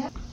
Asia.